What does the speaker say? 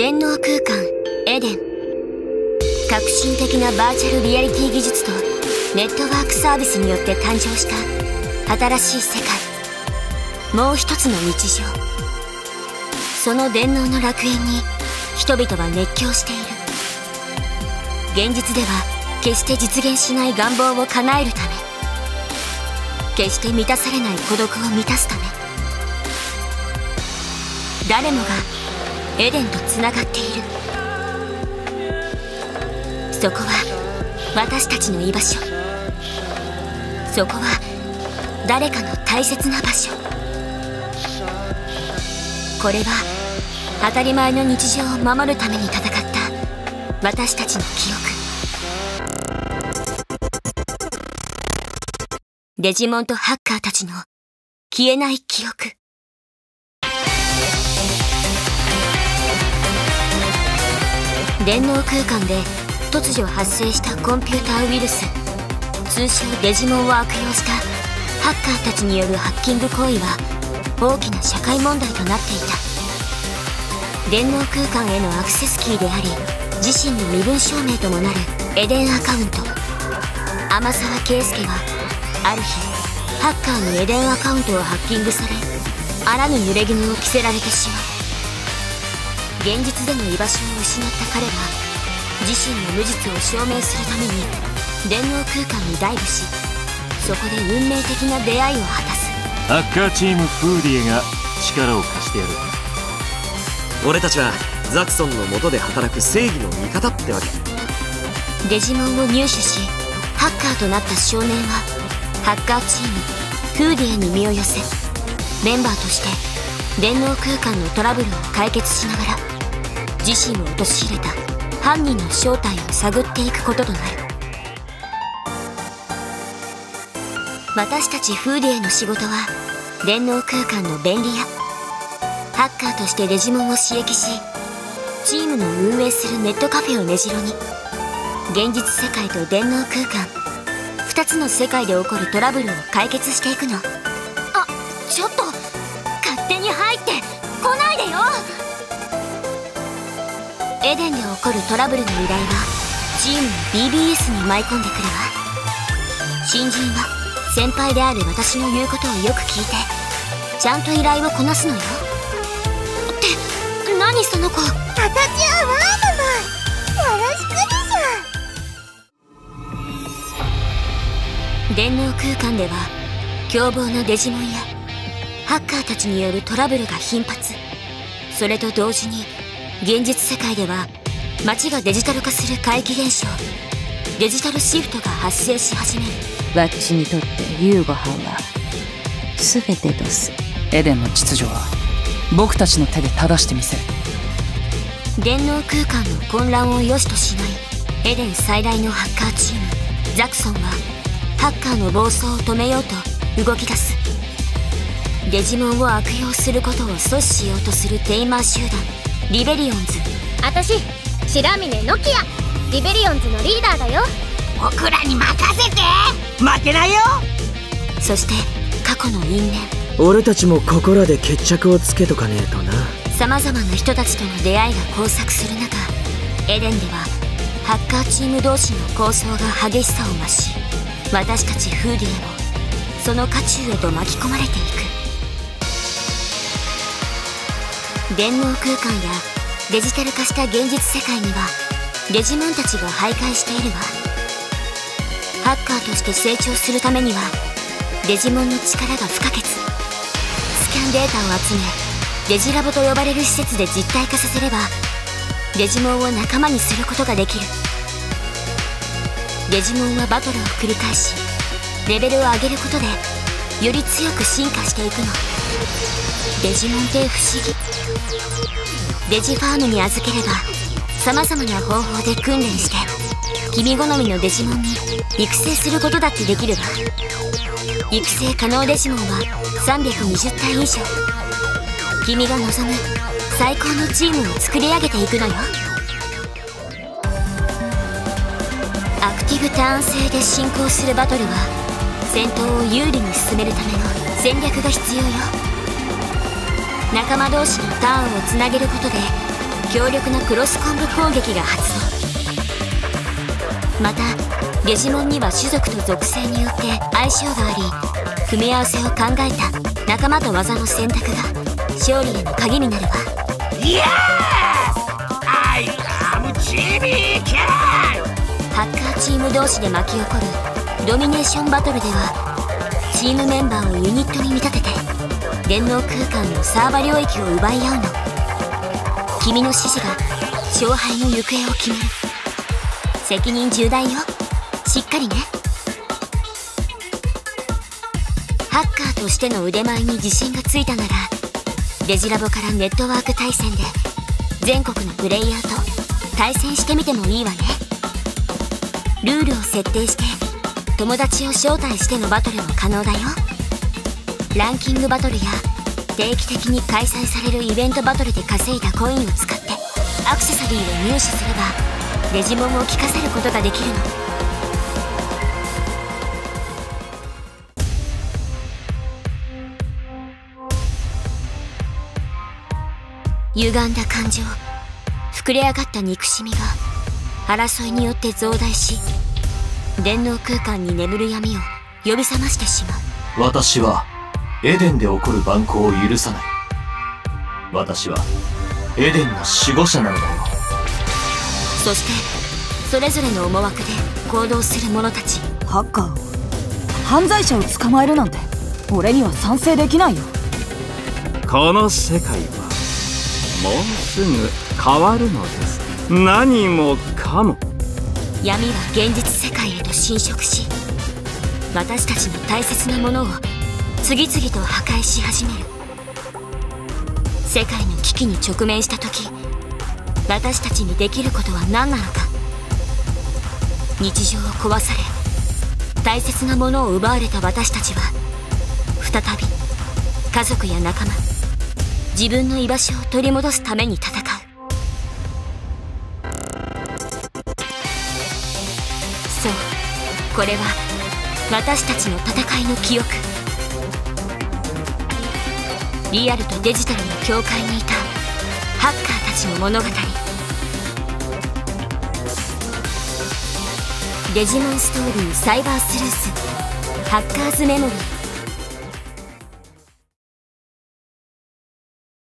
電脳空間エデン。革新的なバーチャルリアリティ技術とネットワークサービスによって誕生した新しい世界。もう一つの日常。その電脳の楽園に人々は熱狂している。現実では決して実現しない願望を叶えるため。決して満たされない孤独を満たすため。誰もがエデンとつながっている。そこは私たちの居場所。そこは誰かの大切な場所。これは当たり前の日常を守るために戦った私たちの記憶。デジモンとハッカーたちの消えない記憶。電脳空間で突如発生したコンピューターウイルス。通称デジモンを悪用したハッカーたちによるハッキング行為は大きな社会問題となっていた。電脳空間へのアクセスキーであり自身の身分証明ともなるエデンアカウント。天沢圭介はある日ハッカーにエデンアカウントをハッキングされあらぬ濡れ衣を着せられてしまう。現実での居場所を失った彼は自身の無実を証明するために電脳空間にダイブしそこで運命的な出会いを果たす。ハッカーチームフーディエが力を貸してやる。俺たちはザクソンの下で働く正義の味方ってわけ。デジモンを入手しハッカーとなった少年はハッカーチームフーディエに身を寄せメンバーとして電脳空間のトラブルを解決しながら自身を陥れた。犯人の正体を探っていくこととなる。私たちフーディエの仕事は電脳空間の便利屋。ハッカーとしてデジモンを刺激しチームの運営するネットカフェを根城に。現実世界と電脳空間。2つの世界で起こるトラブルを解決していくの。あちょっと！勝手に入って来ないでよ！エデンで起こるトラブルの依頼はチームの BBS に舞い込んでくるわ。新人は先輩である私の言うことをよく聞いてちゃんと依頼をこなすのよ。って何その子。私はワードママよろしくでしょ。電脳空間では凶暴なデジモンやハッカーたちによるトラブルが頻発。それと同時に現実世界では街がデジタル化する怪奇現象デジタルシフトが発生し始める。ワッチにとってユーゴはんは全てどす。エデンの秩序は僕たちの手で正してみせる。電脳空間の混乱を良しとしないエデン最大のハッカーチーム。ザクソンはハッカーの暴走を止めようと動き出す。デジモンを悪用することを阻止しようとするテイマー集団。リベリオンズ。私白峰ノキア。リベリオンズのリーダーだよ。僕らに任せて。負けないよ。そして過去の因縁。俺たちもここらで決着をつけとかねえとな。さまざまな人たちとの出会いが交錯する中エデンではハッカーチーム同士の抗争が激しさを増し私たちフーディエもその渦中へと巻き込まれていく電脳空間やデジタル化した現実世界にはデジモンたちが徘徊しているわ。ハッカーとして成長するためにはデジモンの力が不可欠。スキャンデータを集めデジラボと呼ばれる施設で実体化させればデジモンを仲間にすることができる。デジモンはバトルを繰り返しレベルを上げることでより強く進化していくの。デジモンって不思議。デジファームに預ければ様々な方法で訓練して君好みのデジモンに育成することだってできるわ育成可能デジモンは320体以上。君が望む最高のチームを作り上げていくのよ。アクティブターン制で進行するバトルは戦闘を有利に進めるための戦略が必要よ。仲間同士のターンをつなげることで強力なクロスコンボ攻撃が発動。またデジモンには種族と属性によって相性があり組み合わせを考えた仲間と技の選択が勝利への鍵になるわイエス！アイアムーキャハッカーチーム同士で巻き起こるドミネーションバトルではチームメンバーをユニットに見立てて電脳空間のサーバ領域を奪い合うの。君の指示が勝敗の行方を決める。責任重大よ。しっかりね。ハッカーとしての腕前に自信がついたならデジラボからネットワーク対戦で全国のプレイヤーと対戦してみてもいいわね。ルールを設定して友達を招待してのバトルも可能だよ。ランキングバトルや定期的に開催されるイベントバトルで稼いだコインを使ってアクセサリーを入手すればデジモンを効かせることができるの。歪んだ感情膨れ上がった憎しみが争いによって増大し電脳空間に眠る闇を呼び覚ましてしまう。私はエデンで起こる蛮行を許さない。私はエデンの守護者なのだよ。そしてそれぞれの思惑で行動する者たち。ハッカー犯罪者を捕まえるなんて俺には賛成できないよ。この世界はもうすぐ変わるのです。何もかも。闇は現実世界へと侵食し私たちの大切なものを次々と破壊し始める。世界の危機に直面した時私たちにできることは何なのか。日常を壊され大切なものを奪われた私たちは再び家族や仲間自分の居場所を取り戻すために戦う。そうこれは私たちの戦いの記憶。リアルとデジタルの境界にいた。ハッカーたちの物語。デジモンストーリーサイバースルース。ハッカーズメモリー。